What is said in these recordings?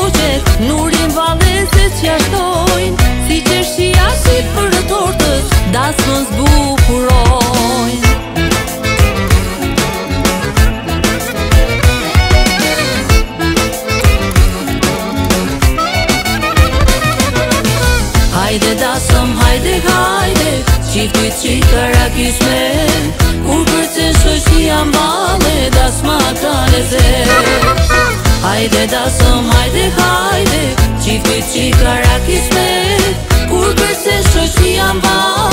Në rinë baleset që jashtojnë Si që shqia shqipë për të tortët Das më zbupurojnë Hajde dasëm, hajde, hajde Shqipit, shqip, të rakisht me Kur për që jam një amale më atan Dhe som, hajde hajde Qitë qitë qikara kishtë me Kur përsesh është një amba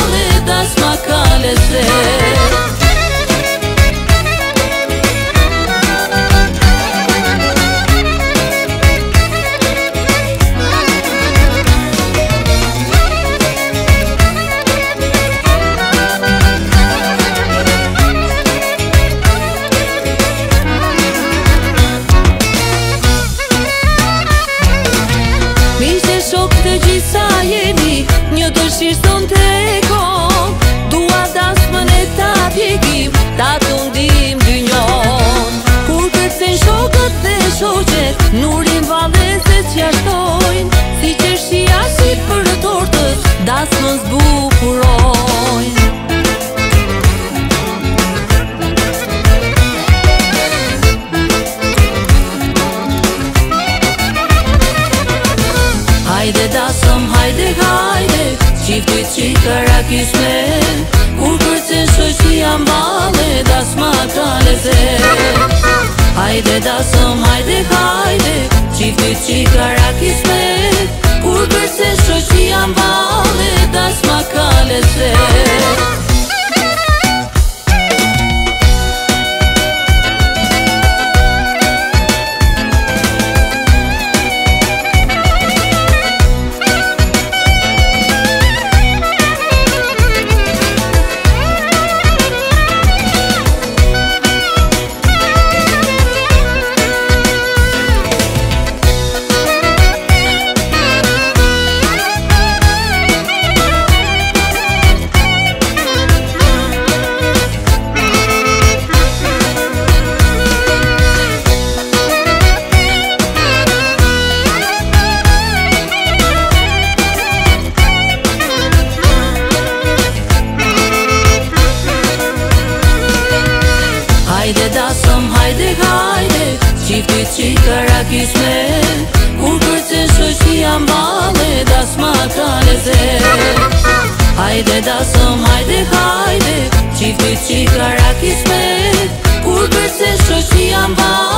shoqet Nurin rinë valese që jashtojnë Si që shqia shqipë për të tortët Das më zbupurojnë Hajde dasëm, hajde, hajde Shqiptit që i Kur për që në shqoqe Hajde da som, hajde, hajde Qifti qika rakis me që i karakis përse në shëshki janë bale Da s'ma kane Hajde dasëm hajde, hajde Qifti që i karakis përse në shëshki janë